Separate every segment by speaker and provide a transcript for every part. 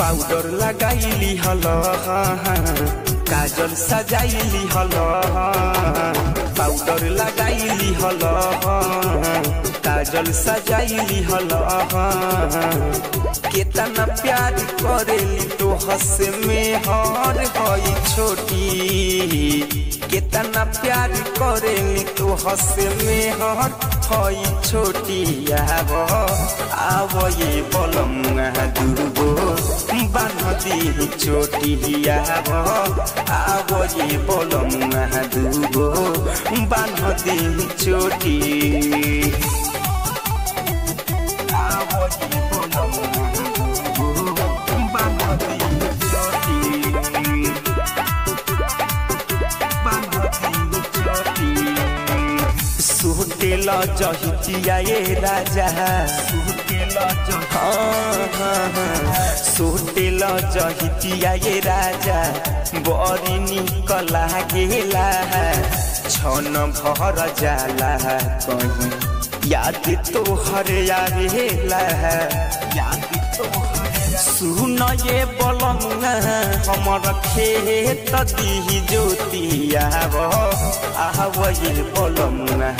Speaker 1: Powder लगाइली हल काजल सजाइली हल powder लगाइली हल काजल सजाइली हल केतना प्यार करेली तो हस में हर हई छोटी केतना प्यार करेली तो हस में हर हई छोटी आव आव ये बलम दुर्गो बान्हदी चोटी आव आव ये बलम दुर्गो बान्हदी छोटी आव ये बलम ए राजा सुटेल सुटेल राजा बड़ी निक लागेला छन भर जाला कहीं याद तो हर आवेला याद सुन ये बलमुआ हमर खेत दी ज्योतिया आव ये बलमुआ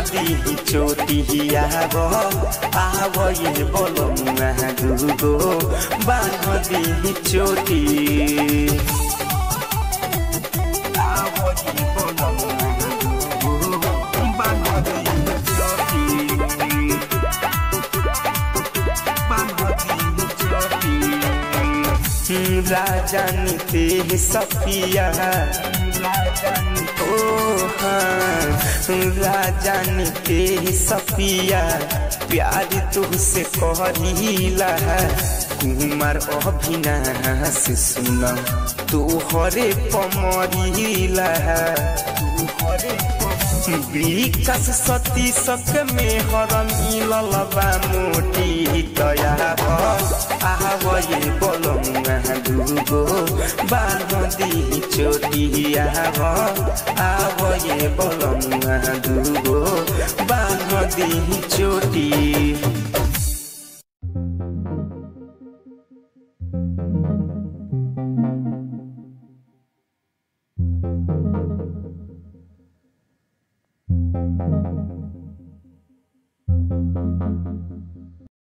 Speaker 1: दी चोटिया आव ये दुगो बाँध दी चोटी। आव ये बलमुआ दुगो राजा निते सफिया। ओ हाँ राजा निते सफिया, प्यार तुझसे कहरीला कुमार अभिनाश सुन तू हरे पमरीला विकास सती सक में हर मिलल बा मोटी दया। बांधी चोटी आव आव ये बोलम दुगो बांधी चोटी